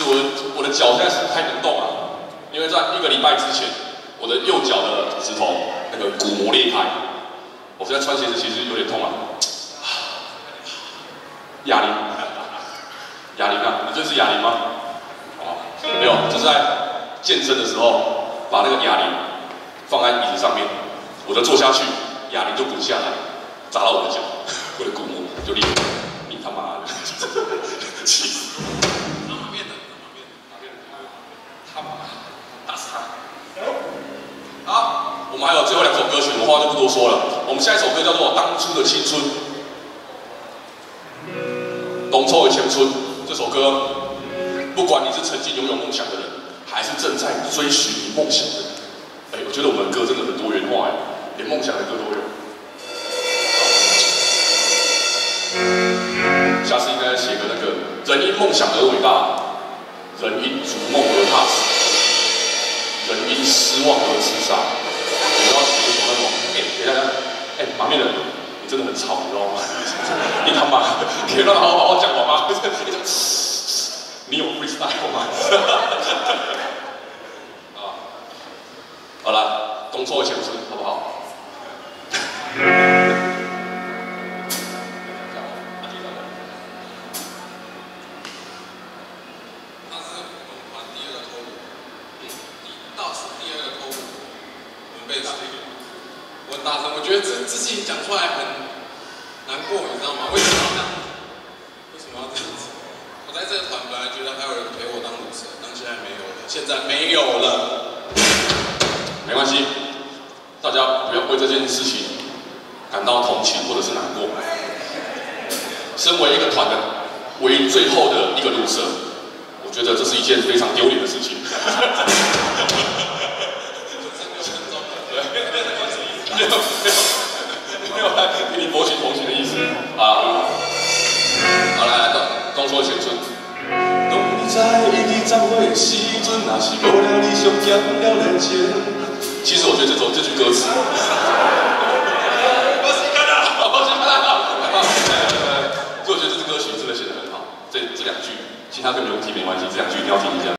实我的我的脚现在是不太能动啊，因为在一个礼拜之前，我的右脚的指头那个骨膜裂开，我现在穿鞋子其实有点痛啊。哑铃，哑铃啊，你认识哑铃吗？哦，没有，就是在健身的时候把那个哑铃放在椅子上面，我就坐下去，哑铃就滚下来，砸到我的脚，我的骨膜就裂。你他妈的，气死！哪边的？哪边的？哪边？他妈，打死他！好，我们还有最后两歌曲，我话就不多说了。我们下一首歌叫做《当初的青春》。董错的青春这首歌，不管你是曾经拥有梦想的人，还是正在追寻你梦想的人，哎，我觉得我们的歌真的很多元化哎，连梦想的歌都有。下次应该写个那个“人因梦想而伟大，人因逐梦而踏实，人因失望而自杀”。我要写，哎，旁边的你真的很吵，你知道吗？你他妈可以让他好好讲话吗？你有 freestyle 吗？啊，好了，东错前村，好不好？他是我，很大声，我觉得这这事情讲出来很难过，你知道吗？为什么要这样？为什么要这样子？我在这个团本来觉得还有人陪我当舞者，但现在没有了，现在没有了。没关系，大家不要为这件事情感到同情或者是难过。身为一个团的唯一最后的一个路社，我觉得这是一件非常丢脸的事情。来，东东说前村。当你在一起走伙的时阵，若是无了理想，减了人情。其实我觉得这首这句歌词，我是看到，我是看到，所以我觉得这支歌曲真的写得很好。这这两句，其他跟流体没关系，这两句一定要听一下。